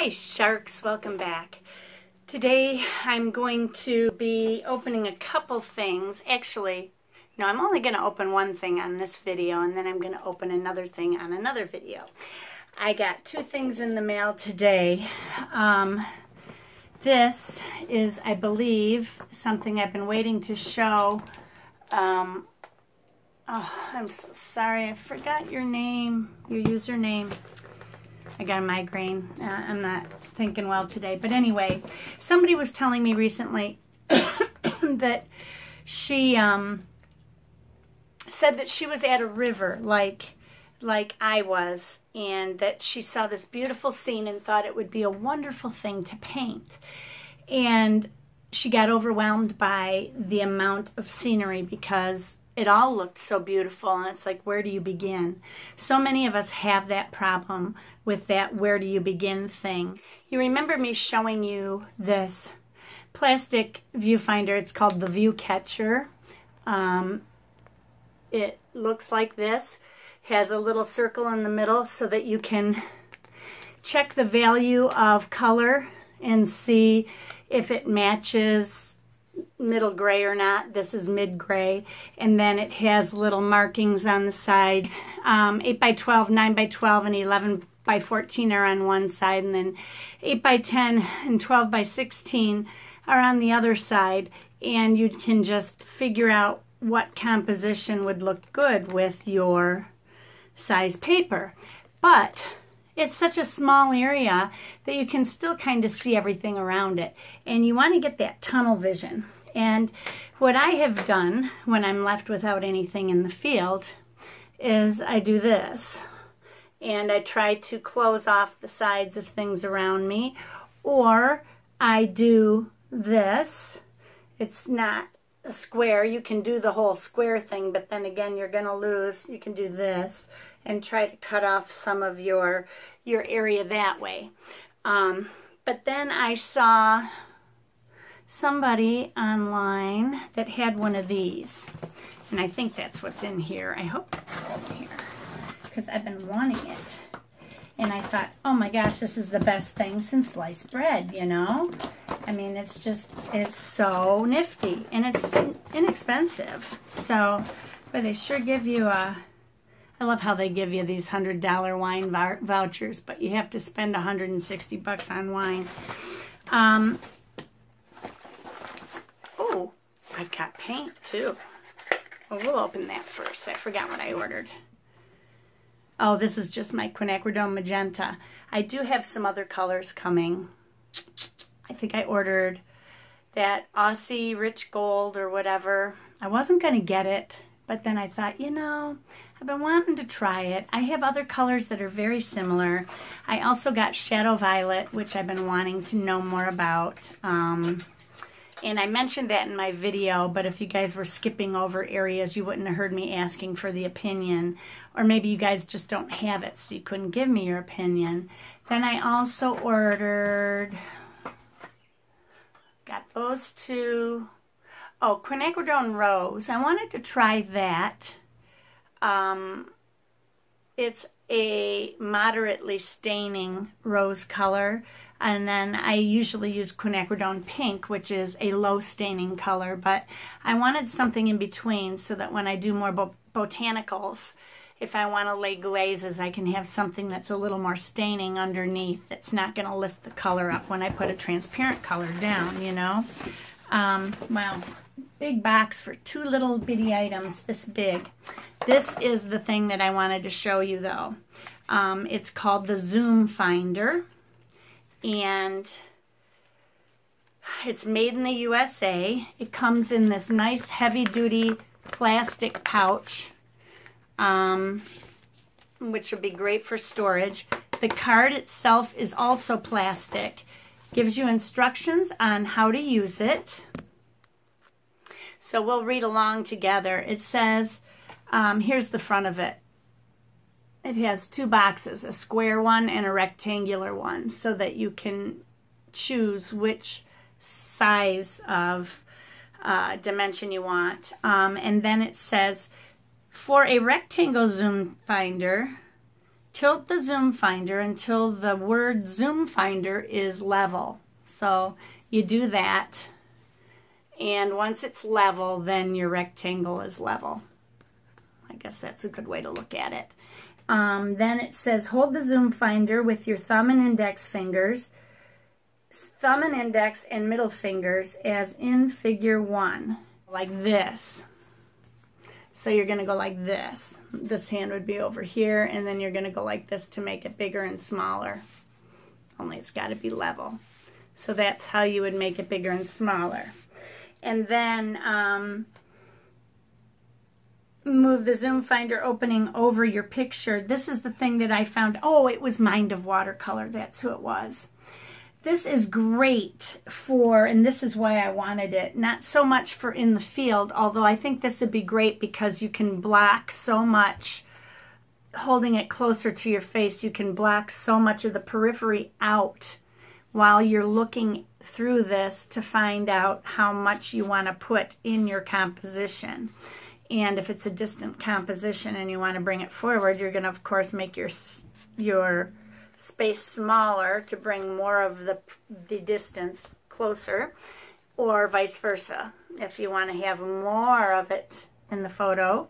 Hi sharks, welcome back. Today I'm going to be opening a couple things. Actually, no, I'm only going to open one thing on this video and then I'm going to open another thing on another video. I got two things in the mail today. Um, this is, I believe, something I've been waiting to show. Um, oh, I'm so sorry. I forgot your name, your username. I got a migraine. Uh, I'm not thinking well today. But anyway, somebody was telling me recently that she um, said that she was at a river like like I was and that she saw this beautiful scene and thought it would be a wonderful thing to paint. And she got overwhelmed by the amount of scenery because it all looked so beautiful and it's like where do you begin? So many of us have that problem with that where do you begin thing. You remember me showing you this plastic viewfinder? It's called the view catcher um, it looks like this. Has a little circle in the middle so that you can check the value of color and see if it matches middle gray or not. This is mid gray. And then it has little markings on the sides. Um, 8 by 12, 9 by 12, and 11 by 14 are on one side. And then 8 by 10 and 12 by 16 are on the other side. And you can just figure out what composition would look good with your size paper. But it's such a small area that you can still kind of see everything around it. And you want to get that tunnel vision. And what I have done when I'm left without anything in the field is I do this. And I try to close off the sides of things around me. Or I do this. It's not a square. You can do the whole square thing, but then again, you're going to lose. You can do this and try to cut off some of your your area that way. Um, but then I saw somebody online that had one of these. And I think that's what's in here. I hope that's what's in here. Because I've been wanting it. And I thought, oh my gosh, this is the best thing since sliced bread, you know? I mean, it's just, it's so nifty. And it's inexpensive. So, but they sure give you a I love how they give you these hundred dollar wine vouchers, but you have to spend 160 bucks on wine. Um, oh, I've got paint too. Well, we'll open that first. I forgot what I ordered. Oh, this is just my quinacridone magenta. I do have some other colors coming. I think I ordered that Aussie Rich Gold or whatever. I wasn't going to get it, but then I thought, you know, I've been wanting to try it. I have other colors that are very similar. I also got Shadow Violet, which I've been wanting to know more about. Um, and I mentioned that in my video, but if you guys were skipping over areas, you wouldn't have heard me asking for the opinion. Or maybe you guys just don't have it, so you couldn't give me your opinion. Then I also ordered, those two. Oh, quinacridone Rose. I wanted to try that. Um, it's a moderately staining rose color. And then I usually use quinacridone pink, which is a low staining color. But I wanted something in between so that when I do more bo botanicals, if I want to lay glazes, I can have something that's a little more staining underneath that's not going to lift the color up when I put a transparent color down, you know. Um, well, big box for two little bitty items this big. This is the thing that I wanted to show you though. Um, it's called the Zoom Finder and it's made in the USA. It comes in this nice heavy duty plastic pouch um, which would be great for storage. The card itself is also plastic. Gives you instructions on how to use it. So we'll read along together. It says, um, here's the front of it. It has two boxes, a square one and a rectangular one, so that you can choose which size of uh, dimension you want. Um, and then it says, for a rectangle zoom finder, tilt the zoom finder until the word zoom finder is level. So you do that and once it's level then your rectangle is level. I guess that's a good way to look at it. Um, then it says hold the zoom finder with your thumb and index fingers, thumb and index and middle fingers as in figure one, like this. So you're going to go like this. This hand would be over here, and then you're going to go like this to make it bigger and smaller. Only it's got to be level. So that's how you would make it bigger and smaller. And then um, move the zoom finder opening over your picture. This is the thing that I found. Oh, it was Mind of Watercolor. That's who it was. This is great for, and this is why I wanted it, not so much for in the field, although I think this would be great because you can block so much, holding it closer to your face, you can block so much of the periphery out while you're looking through this to find out how much you want to put in your composition. And if it's a distant composition and you want to bring it forward, you're going to, of course, make your your space smaller to bring more of the, the distance closer, or vice versa. If you want to have more of it in the photo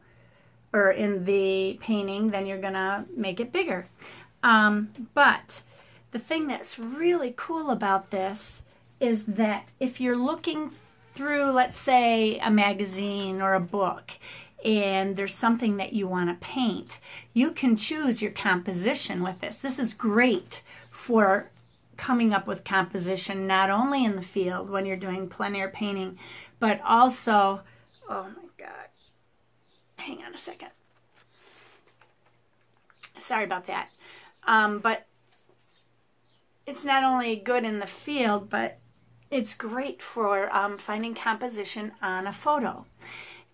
or in the painting, then you're going to make it bigger. Um, but the thing that's really cool about this is that if you're looking through, let's say, a magazine or a book, and there's something that you want to paint, you can choose your composition with this. This is great for coming up with composition not only in the field when you're doing plein air painting, but also, oh my God, hang on a second. Sorry about that. Um, but it's not only good in the field, but it's great for um, finding composition on a photo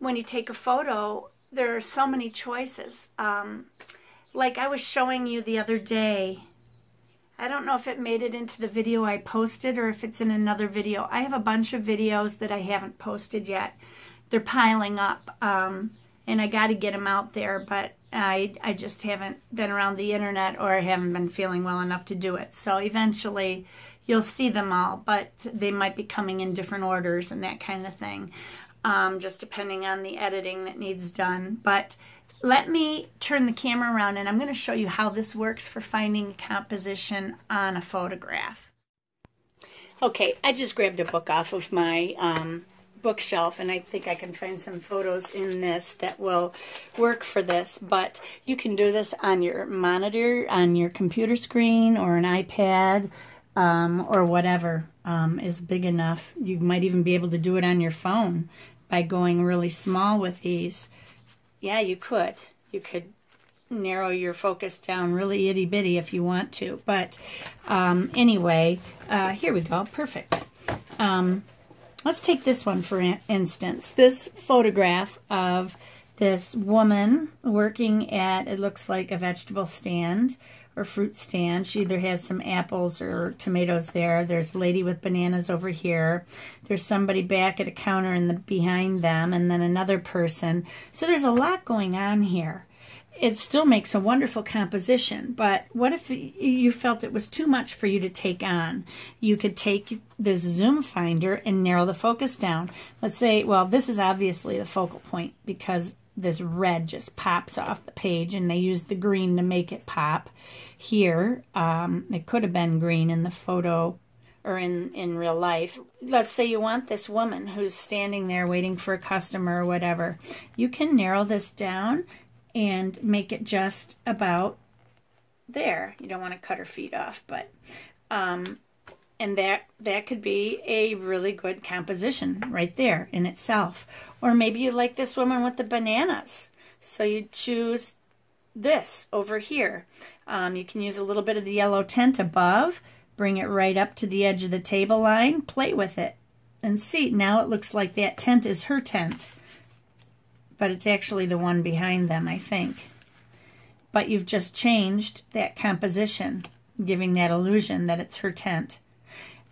when you take a photo, there are so many choices. Um, like I was showing you the other day, I don't know if it made it into the video I posted or if it's in another video. I have a bunch of videos that I haven't posted yet. They're piling up, um, and I got to get them out there, but I, I just haven't been around the internet or I haven't been feeling well enough to do it. So eventually you'll see them all, but they might be coming in different orders and that kind of thing um, just depending on the editing that needs done. But let me turn the camera around and I'm going to show you how this works for finding composition on a photograph. Okay, I just grabbed a book off of my um, bookshelf and I think I can find some photos in this that will work for this. But you can do this on your monitor, on your computer screen or an iPad um, or whatever um, is big enough. You might even be able to do it on your phone by going really small with these. Yeah, you could. You could narrow your focus down really itty bitty if you want to. But um, anyway, uh, here we go. Perfect. Um, let's take this one for instance. This photograph of this woman working at, it looks like a vegetable stand or fruit stand. She either has some apples or tomatoes there. There's a lady with bananas over here. There's somebody back at a counter in the behind them and then another person. So there's a lot going on here. It still makes a wonderful composition, but what if you felt it was too much for you to take on? You could take this zoom finder and narrow the focus down. Let's say, well, this is obviously the focal point because this red just pops off the page and they use the green to make it pop here. Um, it could have been green in the photo or in in real life. Let's say you want this woman who's standing there waiting for a customer or whatever. You can narrow this down and make it just about there. You don't want to cut her feet off but um, and that that could be a really good composition right there in itself or maybe you like this woman with the bananas. So you choose this over here. Um, you can use a little bit of the yellow tint above. Bring it right up to the edge of the table line. Play with it. And see now it looks like that tent is her tent but it's actually the one behind them I think. But you've just changed that composition giving that illusion that it's her tent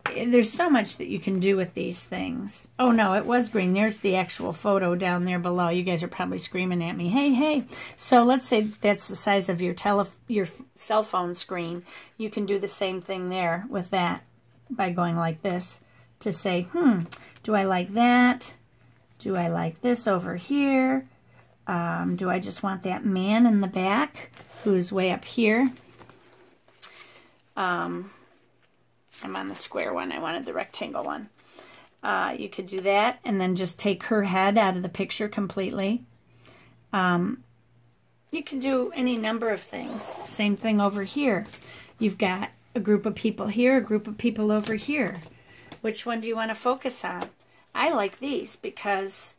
there's so much that you can do with these things. Oh no, it was green. There's the actual photo down there below. You guys are probably screaming at me. Hey, hey. So let's say that's the size of your tele your cell phone screen. You can do the same thing there with that by going like this to say, hmm, do I like that? Do I like this over here? Um, do I just want that man in the back who's way up here? Um, I'm on the square one. I wanted the rectangle one. Uh, you could do that and then just take her head out of the picture completely. Um, you can do any number of things. Same thing over here. You've got a group of people here, a group of people over here. Which one do you want to focus on? I like these because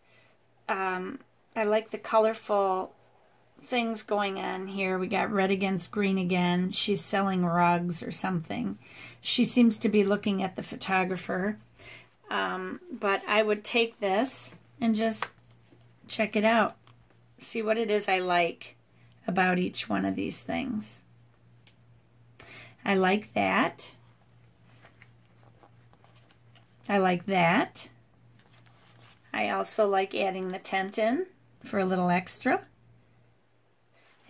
um, I like the colorful things going on here. We got red against green again. She's selling rugs or something. She seems to be looking at the photographer. Um, but I would take this and just check it out. See what it is I like about each one of these things. I like that. I like that. I also like adding the tent in for a little extra.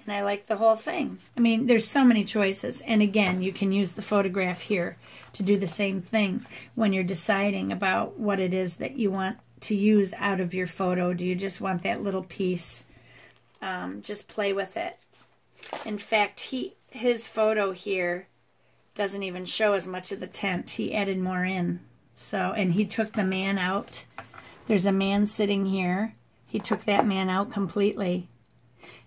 And I like the whole thing. I mean, there's so many choices. And again, you can use the photograph here to do the same thing when you're deciding about what it is that you want to use out of your photo. Do you just want that little piece? Um, just play with it. In fact, he his photo here doesn't even show as much of the tent. He added more in. So, and he took the man out. There's a man sitting here. He took that man out completely.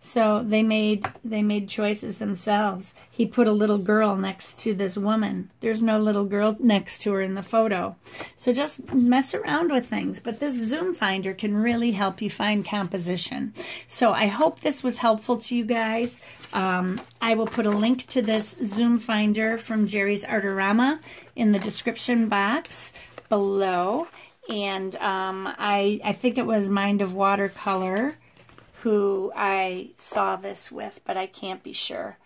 So they made they made choices themselves. He put a little girl next to this woman. There's no little girl next to her in the photo. So just mess around with things. But this Zoom Finder can really help you find composition. So I hope this was helpful to you guys. Um, I will put a link to this Zoom Finder from Jerry's Artarama in the description box below. And um, I, I think it was Mind of Watercolor who I saw this with, but I can't be sure.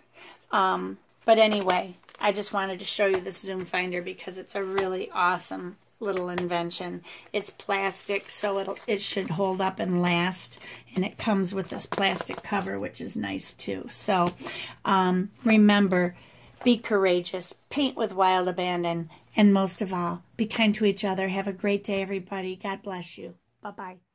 Um, but anyway, I just wanted to show you this zoom finder because it's a really awesome little invention. It's plastic, so it'll, it should hold up and last. And it comes with this plastic cover, which is nice too. So um, remember, be courageous, paint with wild abandon, and most of all, be kind to each other. Have a great day, everybody. God bless you. Bye-bye.